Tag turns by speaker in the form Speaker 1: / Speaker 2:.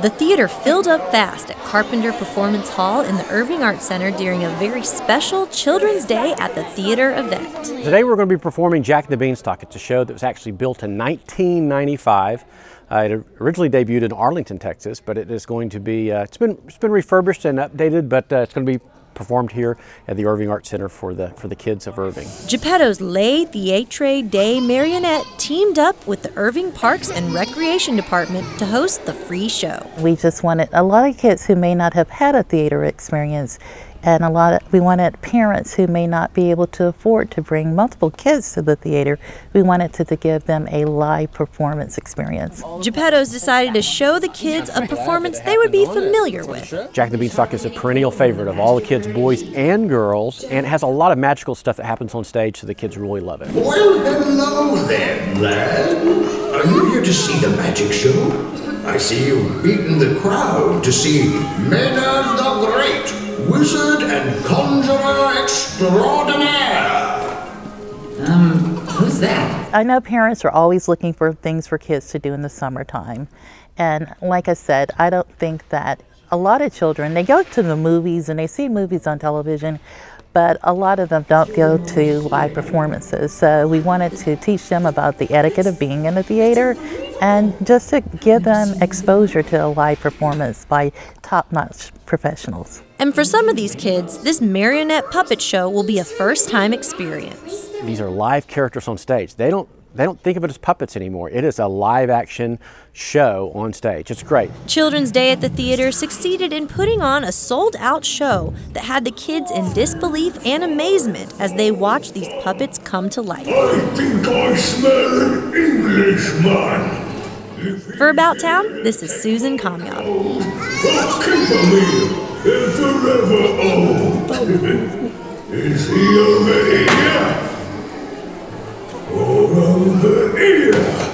Speaker 1: The theater filled up fast at Carpenter Performance Hall in the Irving Arts Center during a very special Children's Day at the Theater event.
Speaker 2: Today we're going to be performing Jack and the Beanstalk. It's a show that was actually built in 1995. Uh, it originally debuted in Arlington, Texas, but it is going to be, uh, it's been, it's been refurbished and updated, but uh, it's going to be performed here at the Irving Arts Center for the for the kids of Irving.
Speaker 1: Geppetto's Le Theatre des Marionnettes teamed up with the Irving Parks and Recreation Department to host the free show.
Speaker 3: We just wanted a lot of kids who may not have had a theater experience and a lot of we wanted parents who may not be able to afford to bring multiple kids to the theater we wanted to, to give them a live performance experience.
Speaker 1: Geppetto's decided to show the kids a performance they would be familiar with.
Speaker 2: Jack the beanstalk is a perennial favorite of all the kids boys and girls and it has a lot of magical stuff that happens on stage so the kids really love it.
Speaker 4: Well hello there lad. Are you here to see the magic show? I see you've beaten the crowd to see Maynard the Great wizard and conjurer extraordinaire.
Speaker 5: Um, who's that?
Speaker 3: I know parents are always looking for things for kids to do in the summertime. And like I said, I don't think that a lot of children, they go to the movies and they see movies on television, but a lot of them don't go to live performances. So we wanted to teach them about the etiquette of being in a theater and just to give them exposure to a live performance by top-notch professionals.
Speaker 1: And for some of these kids, this marionette puppet show will be a first-time experience.
Speaker 2: These are live characters on stage. They don't they don't think of it as puppets anymore. It is a live action show on stage. It's great.
Speaker 1: Children's Day at the Theater succeeded in putting on a sold out show that had the kids in disbelief and amazement as they watched these puppets come to life.
Speaker 4: I think I smell an Englishman.
Speaker 1: For About Towne, this is Susan Kamyab.
Speaker 4: Oh, around the ear.